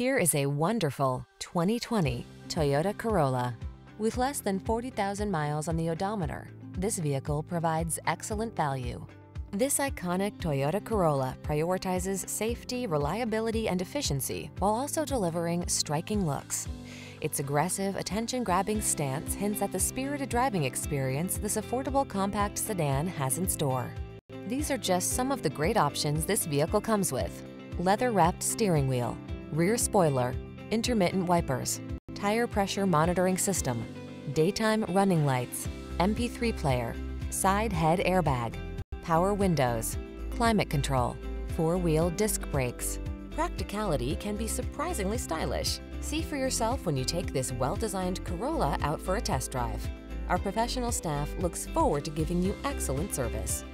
Here is a wonderful 2020 Toyota Corolla. With less than 40,000 miles on the odometer, this vehicle provides excellent value. This iconic Toyota Corolla prioritizes safety, reliability, and efficiency while also delivering striking looks. Its aggressive, attention-grabbing stance hints at the spirited driving experience this affordable compact sedan has in store. These are just some of the great options this vehicle comes with. Leather-wrapped steering wheel, rear spoiler, intermittent wipers, tire pressure monitoring system, daytime running lights, MP3 player, side head airbag, power windows, climate control, four-wheel disc brakes. Practicality can be surprisingly stylish. See for yourself when you take this well-designed Corolla out for a test drive. Our professional staff looks forward to giving you excellent service.